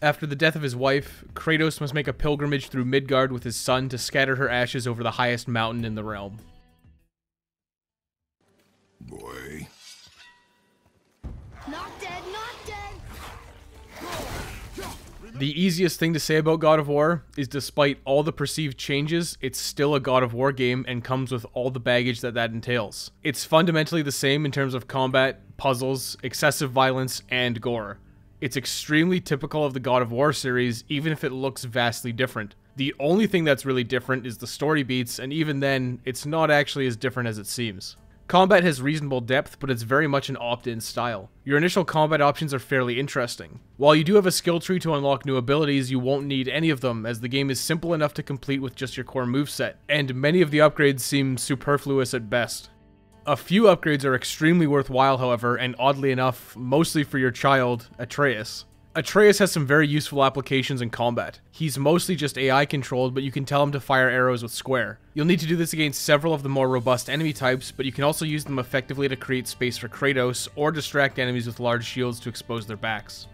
After the death of his wife, Kratos must make a pilgrimage through Midgard with his son to scatter her ashes over the highest mountain in the realm. Boy. Not dead, not dead. The easiest thing to say about God of War is despite all the perceived changes, it's still a God of War game and comes with all the baggage that that entails. It's fundamentally the same in terms of combat, puzzles, excessive violence, and gore. It's extremely typical of the God of War series, even if it looks vastly different. The only thing that's really different is the story beats, and even then, it's not actually as different as it seems. Combat has reasonable depth, but it's very much an opt-in style. Your initial combat options are fairly interesting. While you do have a skill tree to unlock new abilities, you won't need any of them, as the game is simple enough to complete with just your core moveset, and many of the upgrades seem superfluous at best. A few upgrades are extremely worthwhile, however, and oddly enough, mostly for your child, Atreus. Atreus has some very useful applications in combat. He's mostly just AI controlled, but you can tell him to fire arrows with square. You'll need to do this against several of the more robust enemy types, but you can also use them effectively to create space for Kratos, or distract enemies with large shields to expose their backs.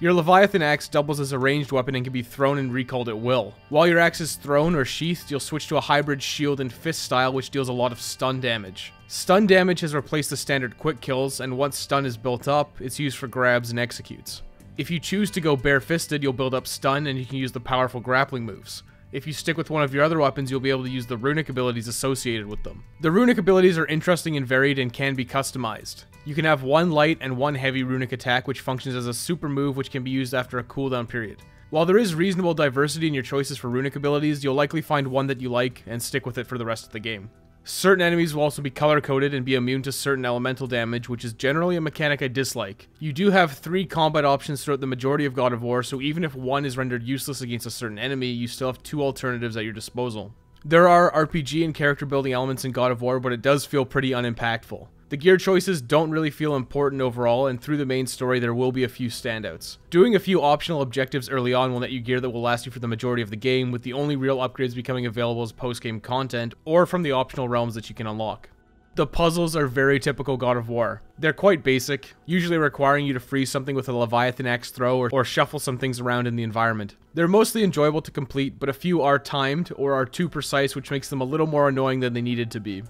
Your Leviathan axe doubles as a ranged weapon and can be thrown and recalled at will. While your axe is thrown or sheathed, you'll switch to a hybrid shield and fist style which deals a lot of stun damage. Stun damage has replaced the standard quick kills, and once stun is built up, it's used for grabs and executes. If you choose to go bare-fisted, you'll build up stun and you can use the powerful grappling moves. If you stick with one of your other weapons, you'll be able to use the runic abilities associated with them. The runic abilities are interesting and varied and can be customized. You can have one light and one heavy runic attack which functions as a super move which can be used after a cooldown period. While there is reasonable diversity in your choices for runic abilities, you'll likely find one that you like and stick with it for the rest of the game. Certain enemies will also be color coded and be immune to certain elemental damage, which is generally a mechanic I dislike. You do have three combat options throughout the majority of God of War, so even if one is rendered useless against a certain enemy, you still have two alternatives at your disposal. There are RPG and character building elements in God of War, but it does feel pretty unimpactful. The gear choices don't really feel important overall, and through the main story, there will be a few standouts. Doing a few optional objectives early on will net you gear that will last you for the majority of the game, with the only real upgrades becoming available as post game content or from the optional realms that you can unlock. The puzzles are very typical God of War. They're quite basic, usually requiring you to freeze something with a Leviathan axe throw or, or, shuffle some things around in the environment. They're mostly enjoyable to complete, but a few are timed or are too precise, which makes them a little more annoying than they needed to be.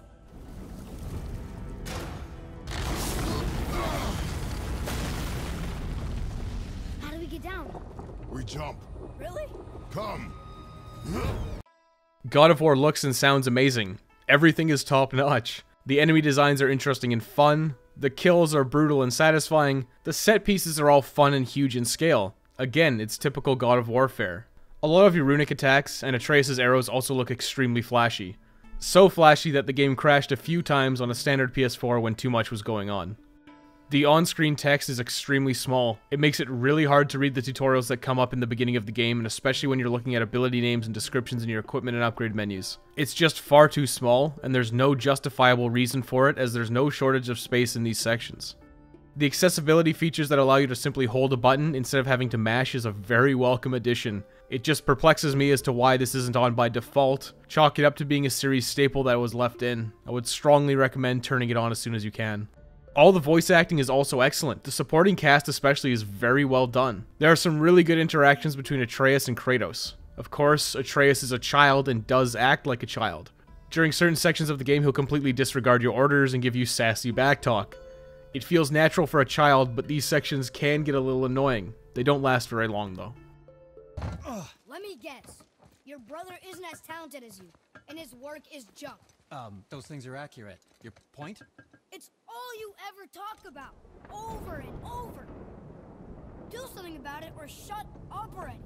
God of War looks and sounds amazing. Everything is top notch. The enemy designs are interesting and fun. The kills are brutal and satisfying. The set pieces are all fun and huge in scale. Again, it's typical God of War fare. A lot of your runic attacks and Atreus' arrows also look extremely flashy. So flashy that the game crashed a few times on a standard PS4 when too much was going on. The on-screen text is extremely small. It makes it really hard to read the tutorials that come up in the beginning of the game, and especially when you're looking at ability names and descriptions in your equipment and upgrade menus. It's just far too small, and there's no justifiable reason for it as there's no shortage of space in these sections. The accessibility features that allow you to simply hold a button instead of having to mash is a very welcome addition. It just perplexes me as to why this isn't on by default. Chalk it up to being a series staple that was left in. I would strongly recommend turning it on as soon as you can. All the voice acting is also excellent. The supporting cast especially is very well done. There are some really good interactions between Atreus and Kratos. Of course, Atreus is a child and does act like a child. During certain sections of the game, he'll completely disregard your orders and give you sassy backtalk. It feels natural for a child, but these sections can get a little annoying. They don't last very long, though. Let me guess. Your brother isn't as talented as you, and his work is junk. Um, those things are accurate. Your point? It's all you ever talk about, over and over. Do something about it or shut up already.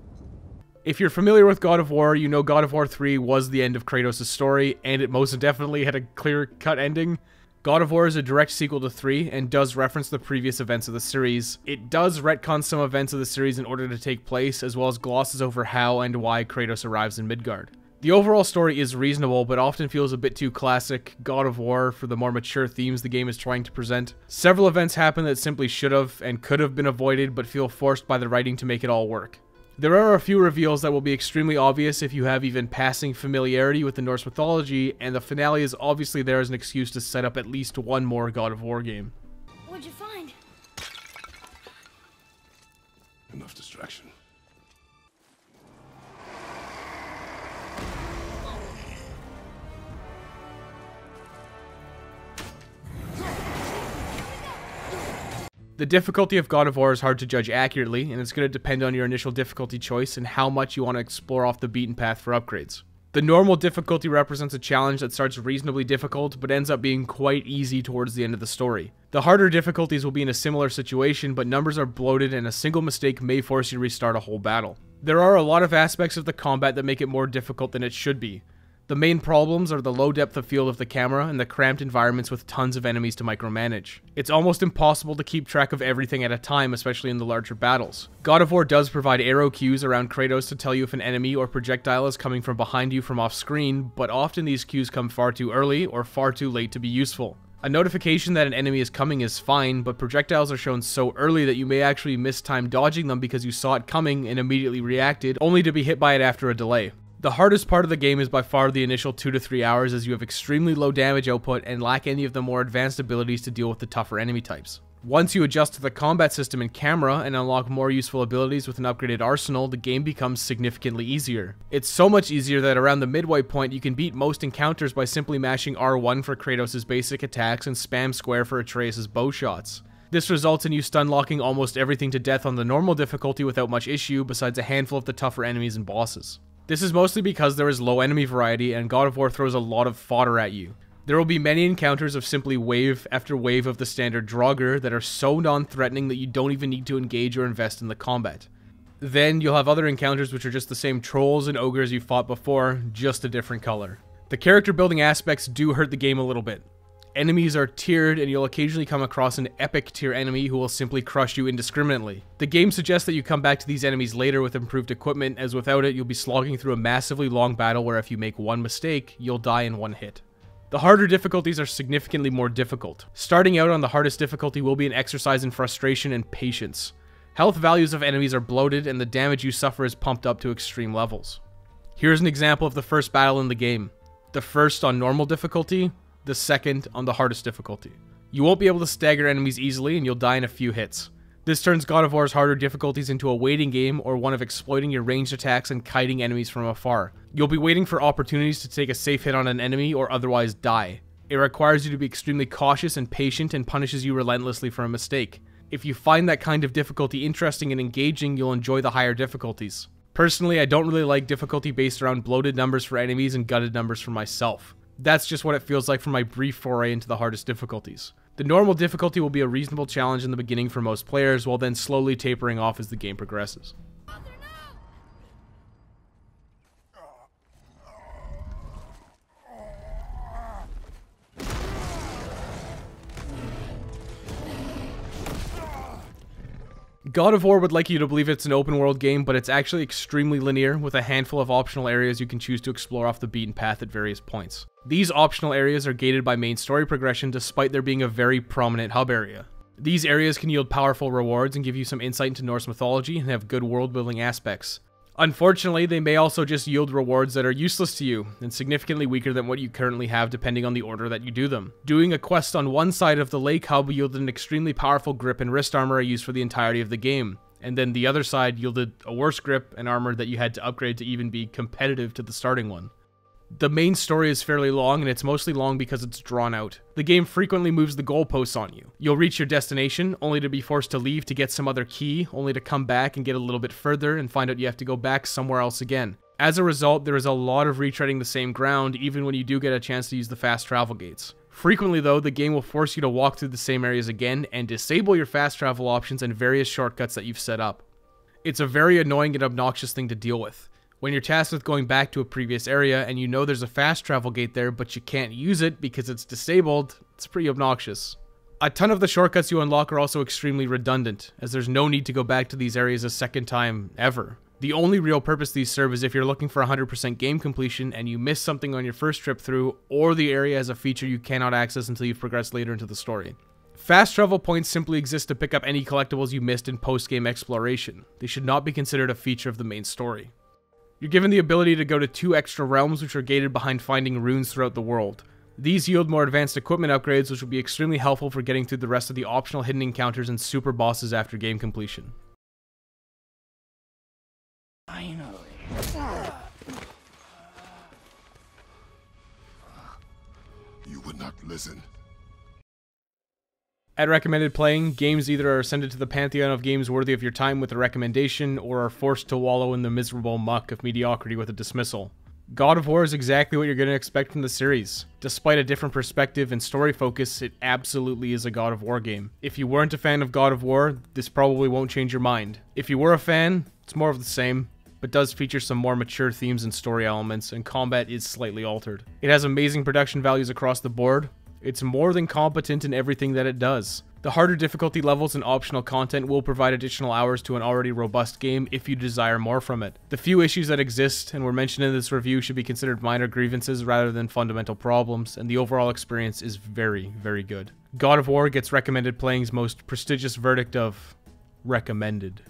If you're familiar with God of War, you know God of War 3 was the end of Kratos' story, and it most definitely had a clear-cut ending. God of War is a direct sequel to 3 and does reference the previous events of the series. It does retcon some events of the series in order to take place, as well as glosses over how and why Kratos arrives in Midgard. The overall story is reasonable, but often feels a bit too classic God of War for the more mature themes the game is trying to present. Several events happen that simply should have and could have been avoided, but feel forced by the writing to make it all work. There are a few reveals that will be extremely obvious if you have even passing familiarity with the Norse mythology, and the finale is obviously there as an excuse to set up at least one more God of War game. What'd you find? Enough distraction. The difficulty of God of War is hard to judge accurately, and it's going to depend on your initial difficulty choice and how much you want to explore off the beaten path for upgrades. The normal difficulty represents a challenge that starts reasonably difficult but ends up being quite easy towards the end of the story. The harder difficulties will be in a similar situation, but numbers are bloated and a single mistake may force you to restart a whole battle. There are a lot of aspects of the combat that make it more difficult than it should be. The main problems are the low depth of field of the camera and the cramped environments with tons of enemies to micromanage. It's almost impossible to keep track of everything at a time, especially in the larger battles. God of War does provide arrow cues around Kratos to tell you if an enemy or projectile is coming from behind you from off screen, but often these cues come far too early or far too late to be useful. A notification that an enemy is coming is fine, but projectiles are shown so early that you may actually miss time dodging them because you saw it coming and immediately reacted, only to be hit by it after a delay. The hardest part of the game is by far the initial 2 to 3 hours as you have extremely low damage output and lack any of the more advanced abilities to deal with the tougher enemy types. Once you adjust to the combat system and camera and unlock more useful abilities with an upgraded arsenal, the game becomes significantly easier. It's so much easier that around the midway point you can beat most encounters by simply mashing R1 for Kratos' basic attacks and spam square for Atreus' bow shots. This results in you stun locking almost everything to death on the normal difficulty without much issue besides a handful of the tougher enemies and bosses. This is mostly because there is low enemy variety and God of War throws a lot of fodder at you. There will be many encounters of simply wave after wave of the standard Draugr that are so non-threatening that you don't even need to engage or invest in the combat. Then you'll have other encounters which are just the same trolls and ogres you fought before, just a different color. The character building aspects do hurt the game a little bit. Enemies are tiered, and you'll occasionally come across an epic tier enemy who will simply crush you indiscriminately. The game suggests that you come back to these enemies later with improved equipment, as without it, you'll be slogging through a massively long battle where if you make one mistake, you'll die in one hit. The harder difficulties are significantly more difficult. Starting out on the hardest difficulty will be an exercise in frustration and patience. Health values of enemies are bloated, and the damage you suffer is pumped up to extreme levels. Here's an example of the first battle in the game. The first on normal difficulty, the second on the hardest difficulty. You won't be able to stagger enemies easily and you'll die in a few hits. This turns God of War's harder difficulties into a waiting game or one of exploiting your ranged attacks and kiting enemies from afar. You'll be waiting for opportunities to take a safe hit on an enemy or otherwise die. It requires you to be extremely cautious and patient and punishes you relentlessly for a mistake. If you find that kind of difficulty interesting and engaging, you'll enjoy the higher difficulties. Personally, I don't really like difficulty based around bloated numbers for enemies and gutted numbers for myself. That's just what it feels like for my brief foray into the hardest difficulties. The normal difficulty will be a reasonable challenge in the beginning for most players, while then slowly tapering off as the game progresses. God of War would like you to believe it's an open world game, but it's actually extremely linear, with a handful of optional areas you can choose to explore off the beaten path at various points. These optional areas are gated by main story progression despite there being a very prominent hub area. These areas can yield powerful rewards and give you some insight into Norse mythology and have good world building aspects. Unfortunately, they may also just yield rewards that are useless to you, and significantly weaker than what you currently have depending on the order that you do them. Doing a quest on one side of the lake hub yielded an extremely powerful grip and wrist armor I used for the entirety of the game, and then the other side yielded a worse grip and armor that you had to upgrade to even be competitive to the starting one. The main story is fairly long, and it's mostly long because it's drawn out. The game frequently moves the goalposts on you. You'll reach your destination, only to be forced to leave to get some other key, only to come back and get a little bit further and find out you have to go back somewhere else again. As a result, there is a lot of retreading the same ground, even when you do get a chance to use the fast travel gates. Frequently, though, the game will force you to walk through the same areas again and disable your fast travel options and various shortcuts that you've set up. It's a very annoying and obnoxious thing to deal with. When you're tasked with going back to a previous area and you know there's a fast travel gate there, but you can't use it because it's disabled, it's pretty obnoxious. A ton of the shortcuts you unlock are also extremely redundant, as there's no need to go back to these areas a second time, ever. The only real purpose these serve is if you're looking for 100% game completion and you miss something on your first trip through, or the area has a feature you cannot access until you've progressed later into the story. Fast travel points simply exist to pick up any collectibles you missed in post-game exploration. They should not be considered a feature of the main story. You're given the ability to go to two extra realms which are gated behind finding runes throughout the world. These yield more advanced equipment upgrades which will be extremely helpful for getting through the rest of the optional hidden encounters and super bosses after game completion. Finally. You would not listen. At recommended playing, games either are ascended to the pantheon of games worthy of your time with a recommendation, or are forced to wallow in the miserable muck of mediocrity with a dismissal. God of War is exactly what you're going to expect from the series. Despite a different perspective and story focus, it absolutely is a God of War game. If you weren't a fan of God of War, this probably won't change your mind. If you were a fan, it's more of the same, but does feature some more mature themes and story elements, and combat is slightly altered. It has amazing production values across the board, it's more than competent in everything that it does. The harder difficulty levels and optional content will provide additional hours to an already robust game if you desire more from it. The few issues that exist and were mentioned in this review should be considered minor grievances rather than fundamental problems, and the overall experience is very, very good. God of War gets recommended playing's most prestigious verdict of recommended.